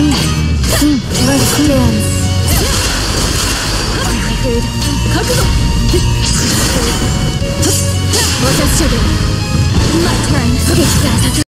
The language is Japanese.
soon. Soon. Let's dance. My food. 覚悟 What a sugar. My turn. Okay,